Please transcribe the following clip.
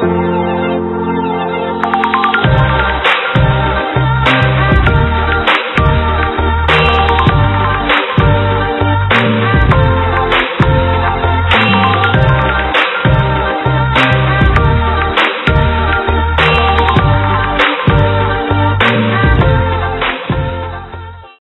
Música